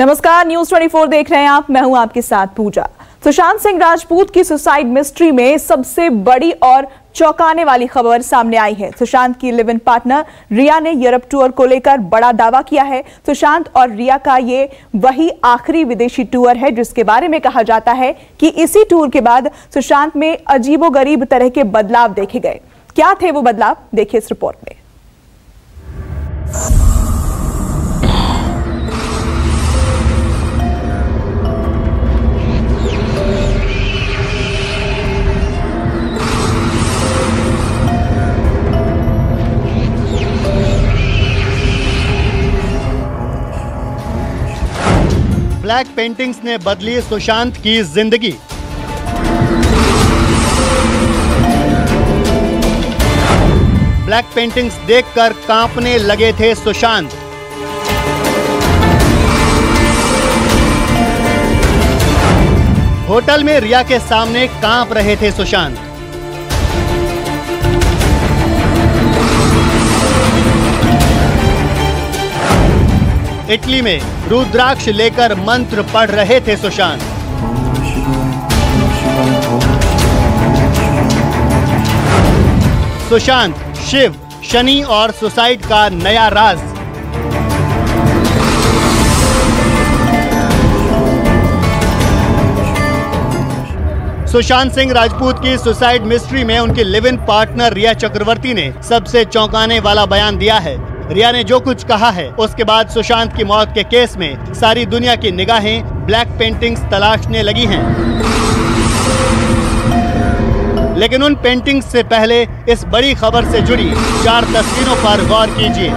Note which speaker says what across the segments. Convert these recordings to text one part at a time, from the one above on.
Speaker 1: नमस्कार न्यूज़ 24 देख रहे हैं आप, मैं हूँ आपके साथ पूजा। सुशांत सिंह राजपूत की सुसाइड मिस्ट्री में सबसे बड़ी और चौंकाने वाली खबर सामने आई है। सुशांत की लिव इन पार्टनर रिया ने यूरोप टूर को लेकर बड़ा दावा किया है। सुशांत और रिया का ये वही आखिरी विदेशी टूर है, जिसके बारे में कहा जाता है कि इसी टूर के बाद सुशांत में अजीबोगरीब तरह के बदलाव देखे गए। क्या थे वो बदलाव? देखिए इस रिपोर्ट में।
Speaker 2: ब्लैक पेंटिंग्स ने बदली सुशांत की ज़िंदगी। ब्लैक पेंटिंग्स देखकर कांपने लगे थे सुशांत। होटल में रिया के सामने काँप रहे थे सुशांत। इटली में रुद्राक्ष लेकर मंत्र पढ़ रहे थे सुशांत। सुशांत, शिव, शनि और सुसाइड का नया राज। सुशांत सिंह राजपूत की सुसाइड मिस्ट्री में उनकी लिव इन पार्टनर रिया चक्रवर्ती ने सबसे चौंकाने वाला बयान दिया है। रिया ने जो कुछ कहा है, उसके बाद सुशांत की मौत के केस में सारी दुनिया की निगाहें ब्लैक पेंटिंग्स तलाशने लगी हैं। लेकिन उन पेंटिंग्स से पहले इस बड़ी खबर से जुड़ी चार तस्वीरों पर गौर कीजिए।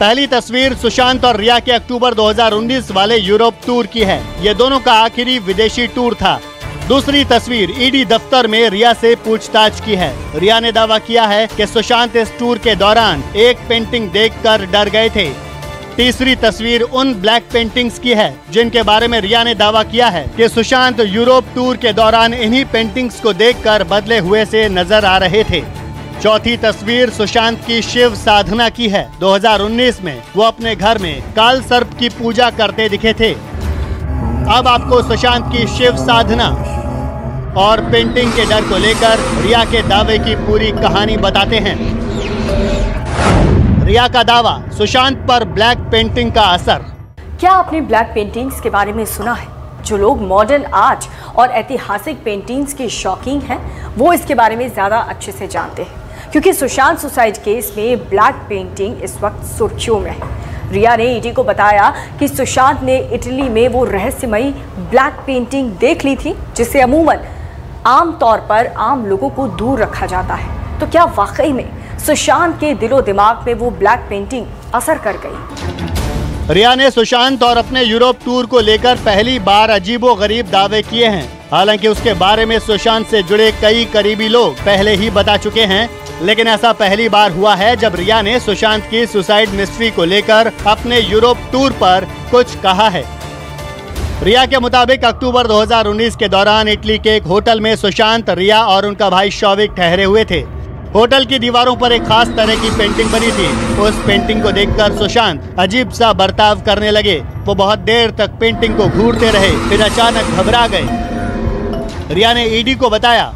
Speaker 2: पहली तस्वीर सुशांत और रिया के अक्टूबर 2019 वाले यूरोप टूर की है। ये दोनों का आखिरी विदेशी टूर था। दूसरी तस्वीर ईडी दफ्तर में रिया से पूछताछ की है। रिया ने दावा किया है कि सुशांत इस टूर के दौरान एक पेंटिंग देखकर डर गए थे। तीसरी तस्वीर उन ब्लैक पेंटिंग्स की है, जिनके बारे में रिया ने दावा किया है कि सुशांत यूरोप टूर के दौरान इन्हीं पेंटिंग्स को देखकर बदले हुए से नज़र आ रहे थे। चौथी तस्वीर सुशांत की शिव साधना की है। 2019 में वो अपने घर में काल सर्प की पूजा करते दिखे थे। अब आपको सुशांत की शिव साधना। और पेंटिंग के डर को लेकर रिया के दावे की पूरी कहानी बताते हैं। रिया का दावा, सुशांत पर ब्लैक पेंटिंग का असर।
Speaker 3: क्या आपने ब्लैक पेंटिंग्स के बारे में सुना है? जो लोग मॉडर्न आर्ट और ऐतिहासिक पेंटिंग्स के शौकीन हैं, वो इसके बारे में ज़्यादा अच्छे से जानते हैं। क्योंकि सुशांत सुसाइड केस में ब्लैक पेंटिंग इस वक्त सुर्खियों में है। रिया ने ईडी को बताया कि सुशांत ने इटली में वो रहस्यमयी ब्लैक पेंटिंग देख ली थी, जिसे अमूमन आम तौर पर आम लोगों को दूर रखा जाता है। तो क्या वाकई में सुशांत के दिलो दिमाग में वो ब्लैक पेंटिंग असर कर गई?
Speaker 2: रिया ने सुशांत और अपने यूरोप टूर को लेकर पहली बार अजीबो गरीब दावे किए हैं। हालाँकि उसके बारे में सुशांत से जुड़े कई करीबी लोग पहले ही बता चुके हैं, लेकिन ऐसा पहली बार हुआ है जब रिया ने सुशांत की सुसाइड मिस्ट्री को लेकर अपने यूरोप टूर पर कुछ कहा है। रिया के मुताबिक अक्टूबर 2019 के दौरान इटली के एक होटल में सुशांत, रिया और उनका भाई शौविक ठहरे हुए थे। होटल की दीवारों पर एक खास तरह की पेंटिंग बनी थी। उस पेंटिंग को देखकर सुशांत अजीब सा बर्ताव करने लगे। वो बहुत देर तक पेंटिंग को घूरते रहे, फिर अचानक घबरा गए। रिया ने ईडी को बताया,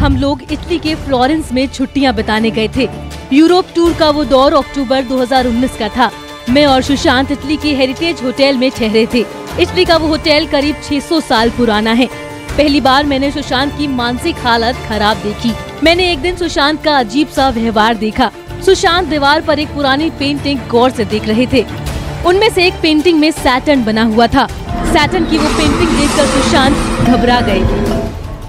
Speaker 4: हम लोग इटली के फ्लोरेंस में छुट्टियाँ बिताने गए थे। यूरोप टूर का वो दौर अक्टूबर 2019 का था। मैं और सुशांत इटली के हेरिटेज होटल में ठहरे थे। इटली का वो होटल करीब 600 साल पुराना है। पहली बार मैंने सुशांत की मानसिक हालत खराब देखी। मैंने एक दिन सुशांत का अजीब सा व्यवहार देखा। सुशांत दीवार पर एक पुरानी पेंटिंग गौर से देख रहे थे। उनमें से एक पेंटिंग में सैटन बना हुआ था। सैटन की वो पेंटिंग देखकर सुशांत घबरा गए।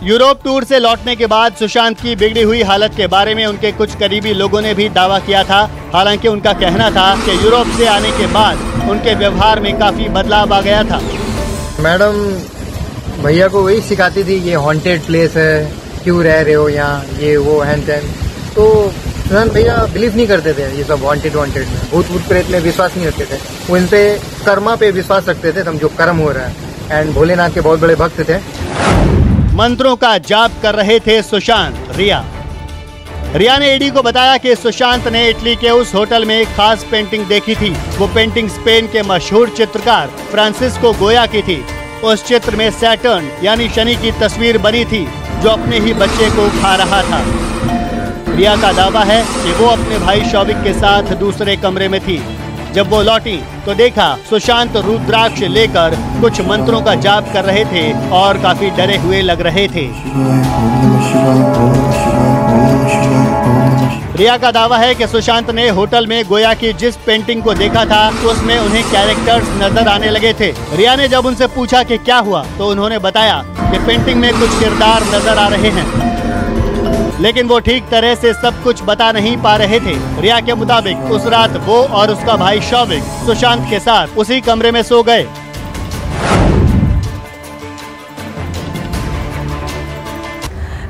Speaker 2: यूरोप टूर से लौटने के बाद सुशांत की बिगड़ी हुई हालत के बारे में उनके कुछ करीबी लोगों ने भी दावा किया था। हालाँकि उनका कहना था कि यूरोप से आने के बाद उनके व्यवहार में काफ़ी बदलाव आ गया था।
Speaker 5: मैडम, भैया को वही सिखाती थी, ये हॉन्टेड प्लेस है, क्यों रह रहे हो यहाँ, ये, वो तैन तो सुशांत भैया बिलीव नहीं करते थे ये सब वांटेड वांटेड में। भूत भूत प्रेत में विश्वास नहीं रखते थे। वो इन पे कर्मा पे विश्वास रखते थे, समझो, कर्म हो रहा है। एंड भोलेनाथ के बहुत बड़े भक्त थे।
Speaker 2: मंत्रों का जाप कर रहे थे सुशांत, रिया। रिया ने ईडी को बताया कि सुशांत ने इटली के उस होटल में एक खास पेंटिंग देखी थी। वो पेंटिंग स्पेन के मशहूर चित्रकार फ्रांसिस्को गोया की थी। उस चित्र में सैटर्न, यानी शनि की तस्वीर बनी थी, जो अपने ही बच्चे को खा रहा था। रिया का दावा है कि वो अपने भाई शौविक के साथ दूसरे कमरे में थी। जब वो लौटी तो देखा सुशांत रुद्राक्ष लेकर कुछ मंत्रों का जाप कर रहे थे और काफ़ी डरे हुए लग रहे थे। रिया का दावा है कि सुशांत ने होटल में गोया की जिस पेंटिंग को देखा था तो उसमें उन्हें कैरेक्टर्स नज़र आने लगे थे। रिया ने जब उनसे पूछा कि क्या हुआ तो उन्होंने बताया कि पेंटिंग में कुछ किरदार नज़र आ रहे हैं। लेकिन वो ठीक तरह से सब कुछ बता नहीं पा रहे थे। रिया के मुताबिक, उस रात वो और उसका भाई शौविक, सुशांत के साथ उसी कमरे में सो गए।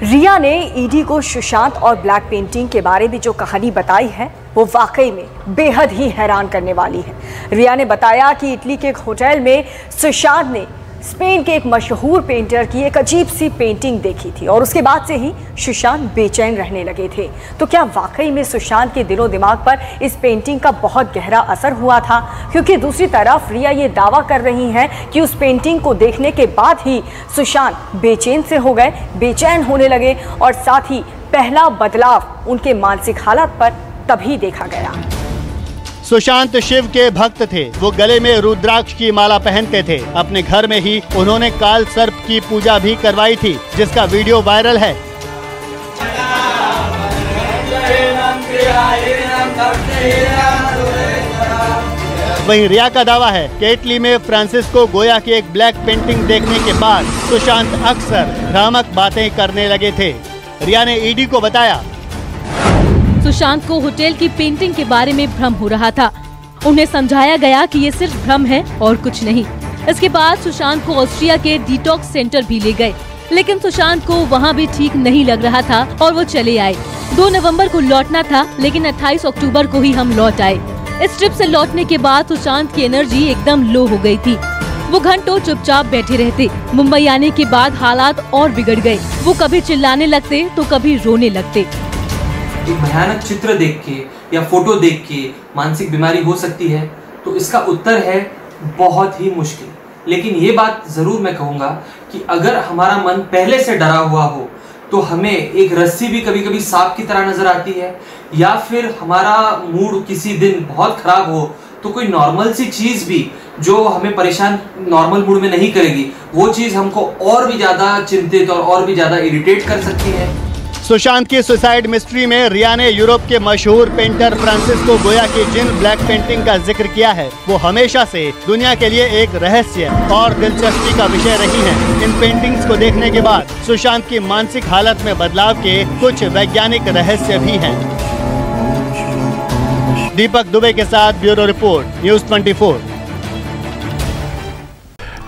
Speaker 3: रिया ने ईडी को सुशांत और ब्लैक पेंटिंग के बारे में जो कहानी बताई है, वो वाकई में बेहद ही हैरान करने वाली है। रिया ने बताया कि इटली के एक होटल में सुशांत ने स्पेन के एक मशहूर पेंटर की एक अजीब सी पेंटिंग देखी थी और उसके बाद से ही सुशांत बेचैन रहने लगे थे। तो क्या वाकई में सुशांत के दिलो दिमाग पर इस पेंटिंग का बहुत गहरा असर हुआ था? क्योंकि दूसरी तरफ़ रिया ये दावा कर रही हैं कि उस पेंटिंग को देखने के बाद ही सुशांत बेचैन से हो गए, बेचैन होने लगे और साथ ही पहला बदलाव उनके मानसिक हालत पर तभी देखा गया।
Speaker 2: सुशांत शिव के भक्त थे। वो गले में रुद्राक्ष की माला पहनते थे। अपने घर में ही उन्होंने काल सर्प की पूजा भी करवाई थी, जिसका वीडियो वायरल है। वहीं रिया का दावा है कि इटली में फ्रांसिस्को गोया की एक ब्लैक पेंटिंग देखने के बाद सुशांत अक्सर भ्रामक बातें करने लगे थे। रिया ने ईडी को बताया
Speaker 4: सुशांत को होटल की पेंटिंग के बारे में भ्रम हो रहा था। उन्हें समझाया गया कि ये सिर्फ़ भ्रम है और कुछ नहीं। इसके बाद सुशांत को ऑस्ट्रिया के डिटॉक्स सेंटर भी ले गए। लेकिन सुशांत को वहाँ भी ठीक नहीं लग रहा था और वो चले आए। दो नवंबर को लौटना था, लेकिन 28 अक्टूबर को ही हम लौट आए। इस ट्रिप से लौटने के बाद सुशांत की एनर्जी एकदम लो हो गई थी। वो घंटों चुपचाप बैठे रहते। मुंबई आने के बाद हालात और बिगड़ गए। वो कभी चिल्लाने लगते तो कभी रोने लगते।
Speaker 6: एक भयानक चित्र देख के या फ़ोटो देख के मानसिक बीमारी हो सकती है तो इसका उत्तर है बहुत ही मुश्किल। लेकिन ये बात ज़रूर मैं कहूँगा कि अगर हमारा मन पहले से डरा हुआ हो तो हमें एक रस्सी भी कभी कभी सांप की तरह नज़र आती है, या फिर हमारा मूड किसी दिन बहुत खराब हो तो कोई नॉर्मल सी चीज़ भी जो हमें परेशान नॉर्मल मूड में नहीं करेगी, वो चीज़ हमको और भी ज़्यादा चिंतित और और भी ज़्यादा इरिटेट कर सकती है।
Speaker 2: सुशांत की सुसाइड मिस्ट्री में रिया ने यूरोप के मशहूर पेंटर फ्रांसिस्को गोया की जिन ब्लैक पेंटिंग का ज़िक्र किया है, वो हमेशा से दुनिया के लिए एक रहस्य और दिलचस्पी का विषय रही हैं। इन पेंटिंग्स को देखने के बाद सुशांत की मानसिक हालत में बदलाव के कुछ वैज्ञानिक रहस्य भी हैं। दीपक दुबे के साथ ब्यूरो रिपोर्ट, न्यूज़ 24